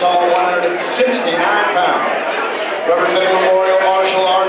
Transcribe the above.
tall, 169 pounds. Representing Memorial Martial Arts